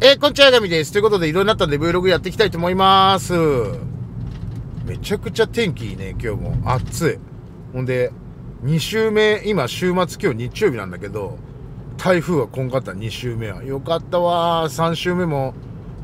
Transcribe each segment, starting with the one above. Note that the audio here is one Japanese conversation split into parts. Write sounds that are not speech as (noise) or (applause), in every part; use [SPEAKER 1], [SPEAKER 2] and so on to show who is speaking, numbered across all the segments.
[SPEAKER 1] えー、こんにちは、ガミです。ということで、いろいろなったんで Vlog やっていきたいと思います。めちゃくちゃ天気いいね、今日も。暑い。ほんで、2週目、今週末、今日日曜日なんだけど、台風はこんかった、2週目は。よかったわ、3週目も、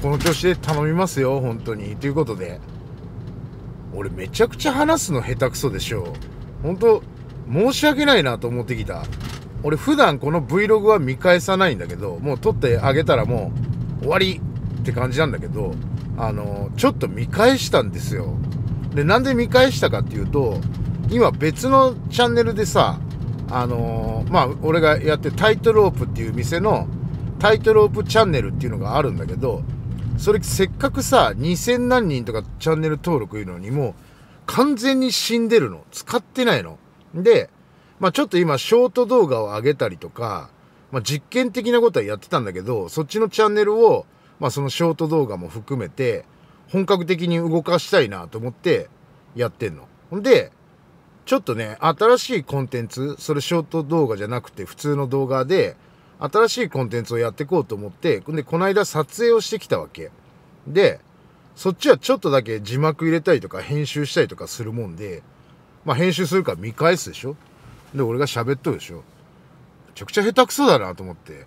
[SPEAKER 1] この調子で頼みますよ、本当に。ということで、俺めちゃくちゃ話すの下手くそでしょ。本当申し訳ないなと思ってきた。俺普段この Vlog は見返さないんだけど、もう撮ってあげたらもう、終わりって感じなんだけど、あの、ちょっと見返したんですよ。で、なんで見返したかっていうと、今別のチャンネルでさ、あのまあ、俺がやってタイトロープっていう店のタイトロープチャンネルっていうのがあるんだけど、それせっかくさ、2000何人とかチャンネル登録いるのにもう完全に死んでるの。使ってないの。で、まあちょっと今ショート動画を上げたりとか、まあ、実験的なことはやってたんだけど、そっちのチャンネルを、まあ、そのショート動画も含めて、本格的に動かしたいなと思ってやってんの。ほんで、ちょっとね、新しいコンテンツ、それショート動画じゃなくて普通の動画で、新しいコンテンツをやっていこうと思って、で、この間撮影をしてきたわけ。で、そっちはちょっとだけ字幕入れたりとか編集したりとかするもんで、まあ編集するから見返すでしょで、俺が喋っとるでしょちゃくちゃ下手くそだなと思って。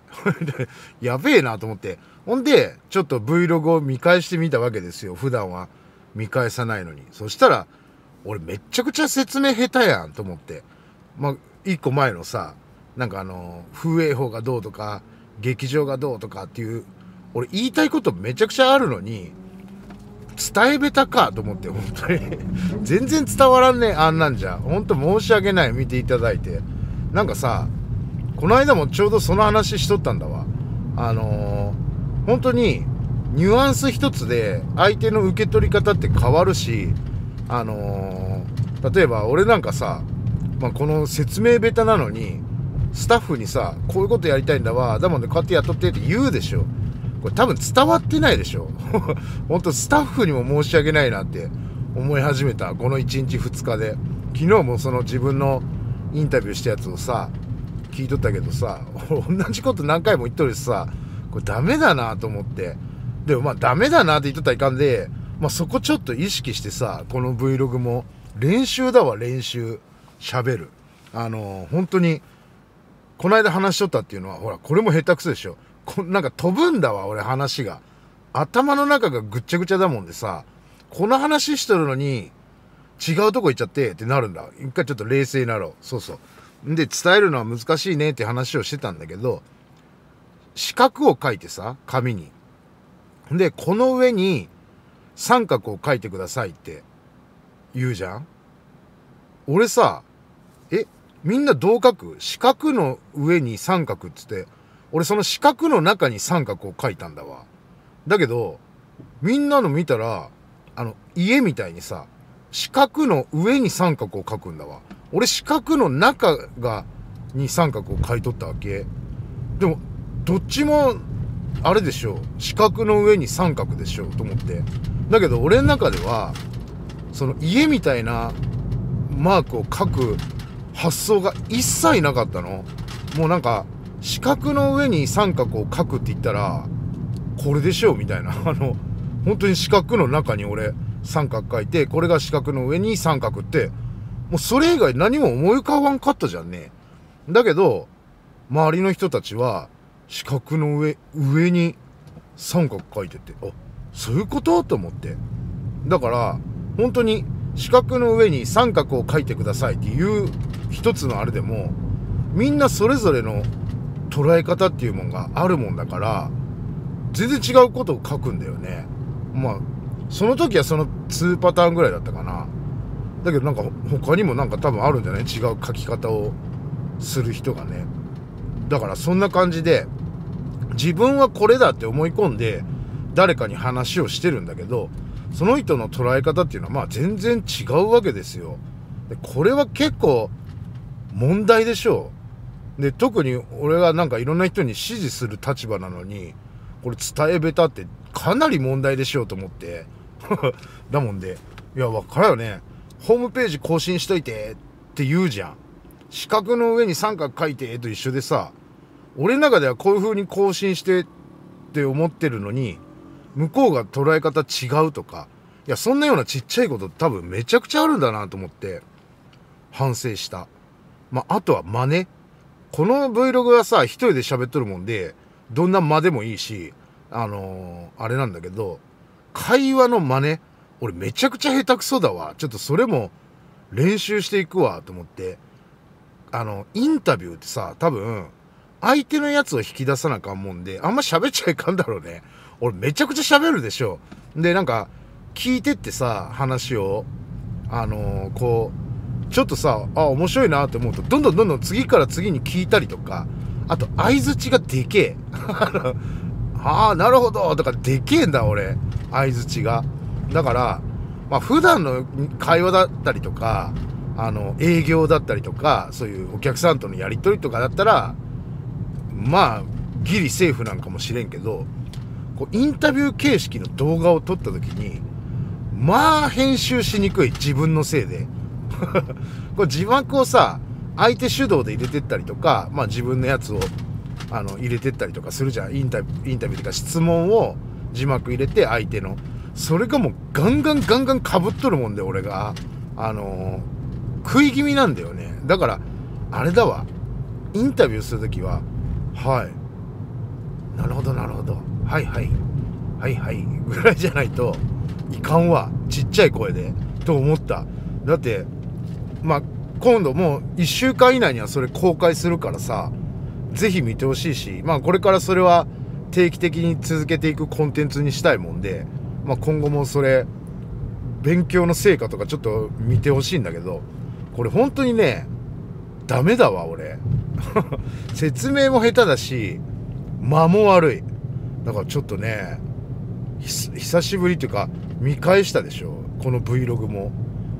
[SPEAKER 1] (laughs) やべえなと思って。ほんで、ちょっと Vlog を見返してみたわけですよ。普段は見返さないのに。そしたら、俺めちゃくちゃ説明下手やんと思って。まあ、一個前のさ、なんかあの、風営法がどうとか、劇場がどうとかっていう、俺言いたいことめちゃくちゃあるのに、伝えべたかと思って、本当に。全然伝わらんねあんなんじゃ。本当申し訳ない、見ていただいて。なんかさ、この間もちょうどその話しとったんだわ。あのー、本当にニュアンス一つで相手の受け取り方って変わるし、あのー、例えば俺なんかさ、まあ、この説明下手なのに、スタッフにさ、こういうことやりたいんだわ、だもんね、こうやってやっとってって言うでしょ。これ多分伝わってないでしょ。(laughs) 本当スタッフにも申し訳ないなって思い始めた。この1日2日で。昨日もその自分のインタビューしたやつをさ、聞いとったけどさ、(laughs) 同じこと何回も言っとるしさ、これダメだなと思って。でもまあダメだなって言っとったらいかんで、まあそこちょっと意識してさ、この Vlog も練習だわ、練習。喋る。あの、本当に、この間話しとったっていうのは、ほら、これも下手くそでしょ。こなんか飛ぶんだわ、俺話が。頭の中がぐっちゃぐちゃだもんでさ、この話しとるのに、違うとこ行っちゃってってなるんだ。一回ちょっと冷静になろう。そうそう。で、伝えるのは難しいねって話をしてたんだけど、四角を書いてさ、紙に。で、この上に三角を書いてくださいって言うじゃん俺さ、え、みんなどう書く四角の上に三角っつって、俺その四角の中に三角を書いたんだわ。だけど、みんなの見たら、あの、家みたいにさ、四角の上に三角を書くんだわ。俺四角の中が、に三角を書いとったわけ。でも、どっちも、あれでしょう。四角の上に三角でしょう。と思って。だけど、俺の中では、その家みたいなマークを書く発想が一切なかったの。もうなんか、四角の上に三角を書くって言ったら、これでしょみたいな。あの、本当に四角の中に俺、三角書いて、これが四角の上に三角って、もうそれ以外何も思い浮かばんかったじゃんね。だけど、周りの人たちは、四角の上、上に三角書いてて、あ、そういうこと？と思って。だから、本当に四角の上に三角を書いてくださいっていう一つのあれでも、みんなそれぞれの捉え方っていうもんがあるもんだから、全然違うことを書くんだよね。まあ、その時はその2パターンぐらいだったかな。だけどなんか他にもなんか多分あるんじゃない？違う書き方をする人がね。だからそんな感じで、自分はこれだって思い込んで、誰かに話をしてるんだけど、その人の捉え方っていうのはまあ全然違うわけですよ。でこれは結構問題でしょう。で、特に俺がなんかいろんな人に指示する立場なのに、これ伝えべたってかなり問題でしょうと思って。(laughs) だもんで、いや、わからんよね。ホームページ更新しといてって言うじゃん。四角の上に三角書いてと一緒でさ、俺の中ではこういう風に更新してって思ってるのに向こうが捉え方違うとかいやそんなようなちっちゃいこと多分めちゃくちゃあるんだなと思って反省したまああとは真似この Vlog はさ一人で喋っとるもんでどんな間でもいいしあのー、あれなんだけど会話の真似？俺めちゃくちゃ下手くそだわ。ちょっとそれも練習していくわと思って。あのインタビューってさ多分相手のやつを引き出さなあかんもんであんま喋っちゃいかんだろうね。俺めちゃくちゃ喋るでしょ。でなんか聞いてってさ話をあのー、こうちょっとさあ面白いなって思うとどんどんどんどん次から次に聞いたりとかあと相づちがでけえ。(laughs) ああなるほどとかでけえんだ俺。相づちがだから、まあ、普段の会話だったりとか、あの、営業だったりとか、そういうお客さんとのやり取りとかだったら、まあ、ギリセーフなんかもしれんけど、こう、インタビュー形式の動画を撮った時に、まあ、編集しにくい。自分のせいで。(laughs) これ字幕をさ、相手主導で入れてったりとか、まあ自分のやつを、あの、入れてったりとかするじゃん。インタビュー、インタビューとか質問を字幕入れて相手の。それがもうガンガンガンガンかぶっとるもんで、俺が。あのー、食い気味なんだよね。だから、あれだわ。インタビューするときは、はい。なるほど、なるほど。はいはい。はいはい。ぐらいじゃないといかんわ。ちっちゃい声で。と思った。だって、まあ、今度もう1週間以内にはそれ公開するからさ、ぜひ見てほしいし、まあこれからそれは定期的に続けていくコンテンツにしたいもんで、まあ、今後もそれ勉強の成果とかちょっと見てほしいんだけどこれ本当にねダメだわ俺。(laughs) 説明も下手だし間も悪い。だからちょっとね久しぶりっていうか見返したでしょこの Vlog も。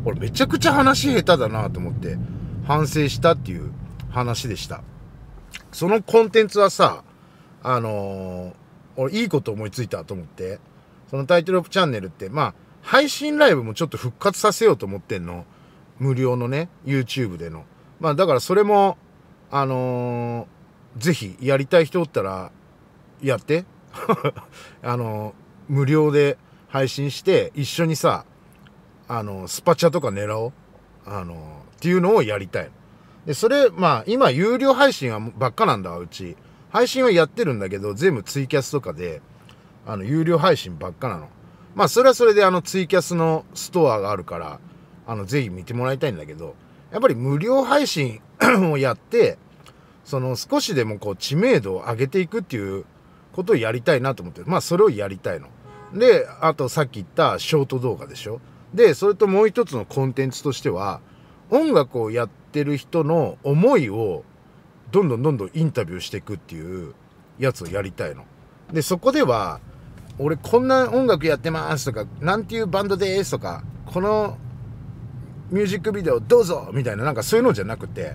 [SPEAKER 1] 俺めちゃくちゃ話下手だなと思って反省したっていう話でした。そのコンテンツはさあのー、俺いいこと思いついたと思ってそのタイトルオフチャンネルって、まあ、配信ライブもちょっと復活させようと思ってんの。無料のね、YouTube での。まあ、だからそれも、あのー、ぜひやりたい人おったら、やって。(laughs) あのー、無料で配信して、一緒にさ、あのー、スパチャとか狙おう。あのっていうのをやりたい。で、それ、まあ、今、有料配信はばっかなんだ、うち。配信はやってるんだけど、全部ツイキャスとかで、あの、有料配信ばっかなの。まあ、それはそれであの、ツイキャスのストアがあるから、あの、ぜひ見てもらいたいんだけど、やっぱり無料配信 (coughs) をやって、その少しでもこう知名度を上げていくっていうことをやりたいなと思って、まあそれをやりたいの。で、あとさっき言ったショート動画でしょ。で、それともう一つのコンテンツとしては、音楽をやってる人の思いをどんどんどんどんインタビューしていくっていうやつをやりたいの。で、そこでは、俺こんな音楽やってますとか、なんていうバンドですとか、このミュージックビデオどうぞみたいななんかそういうのじゃなくて、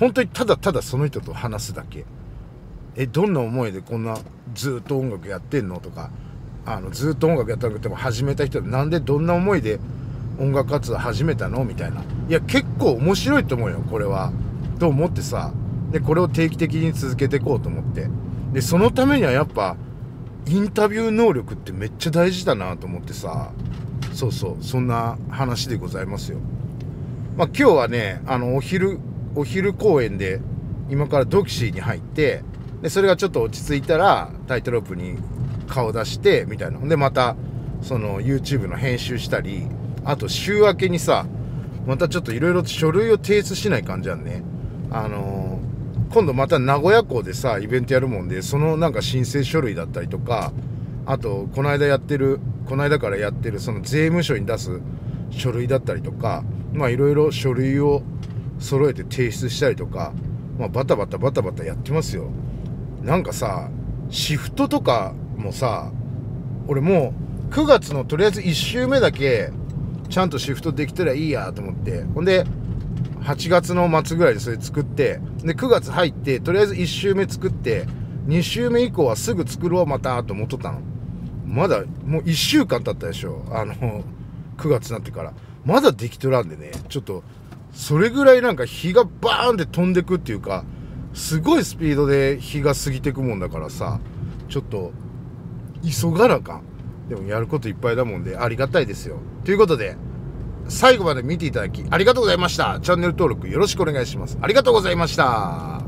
[SPEAKER 1] 本当にただただその人と話すだけ。え、どんな思いでこんなずっと音楽やってんのとか、あの、ずっと音楽やってなくても始めた人なんでどんな思いで音楽活動始めたのみたいな。いや、結構面白いと思うよ、これは。と思ってさ。で、これを定期的に続けていこうと思って。で、そのためにはやっぱ、インタビュー能力ってめっちゃ大事だなと思ってさ。そうそうそんな話でございますよ。まあ今日はねあのお昼お昼公演で今からドキシーに入ってでそれがちょっと落ち着いたらタイトロップに顔出してみたいな。ほんでまたその YouTube の編集したりあと週明けにさまたちょっといろいろ書類を提出しない感じなんね。あのー今度また名古屋港でさイベントやるもんでそのなんか申請書類だったりとかあとこの間やってるこの間からやってるその税務署に出す書類だったりとかまあいろいろ書類を揃えて提出したりとかまあバタバタバタバタやってますよ。なんかさシフトとかもさ俺もう9月のとりあえず1週目だけちゃんとシフトできたらいいやと思って。ほんで8月の末ぐらいでそれ作って、で、9月入って、とりあえず1週目作って、2週目以降はすぐ作ろうまたと思っとったの。まだ、もう1週間経ったでしょ。あの、9月になってから。まだできとらんでね、ちょっと、それぐらいなんか日がバーンって飛んでくっていうか、すごいスピードで日が過ぎてくもんだからさ、ちょっと、急がなかん。でもやることいっぱいだもんで、ありがたいですよ。ということで、最後まで見ていただき、ありがとうございました。チャンネル登録よろしくお願いします。ありがとうございました。